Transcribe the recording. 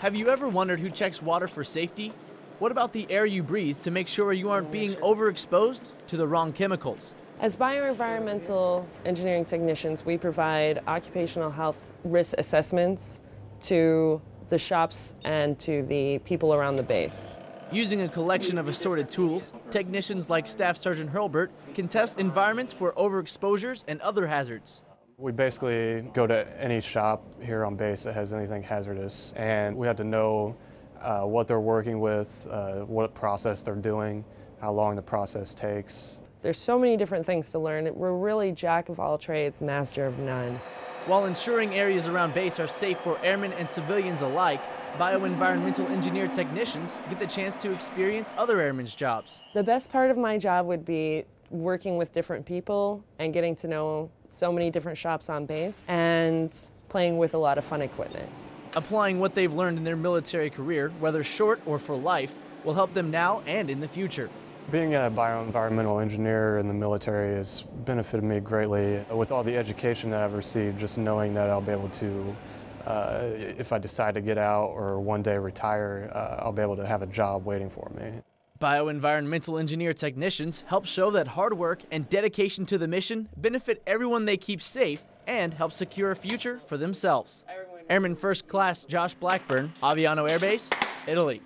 Have you ever wondered who checks water for safety? What about the air you breathe to make sure you aren't being overexposed to the wrong chemicals? As bioenvironmental engineering technicians, we provide occupational health risk assessments to the shops and to the people around the base. Using a collection of assorted tools, technicians like Staff Sergeant Hurlbert can test environments for overexposures and other hazards. We basically go to any shop here on base that has anything hazardous, and we have to know uh, what they're working with, uh, what process they're doing, how long the process takes. There's so many different things to learn. We're really jack of all trades, master of none. While ensuring areas around base are safe for airmen and civilians alike, bioenvironmental engineer technicians get the chance to experience other airmen's jobs. The best part of my job would be working with different people and getting to know so many different shops on base and playing with a lot of fun equipment. Applying what they've learned in their military career, whether short or for life, will help them now and in the future. Being a bioenvironmental engineer in the military has benefited me greatly with all the education that I've received, just knowing that I'll be able to, uh, if I decide to get out or one day retire, uh, I'll be able to have a job waiting for me. Bioenvironmental engineer technicians help show that hard work and dedication to the mission benefit everyone they keep safe and help secure a future for themselves. Airman First Class Josh Blackburn, Aviano Air Base, Italy.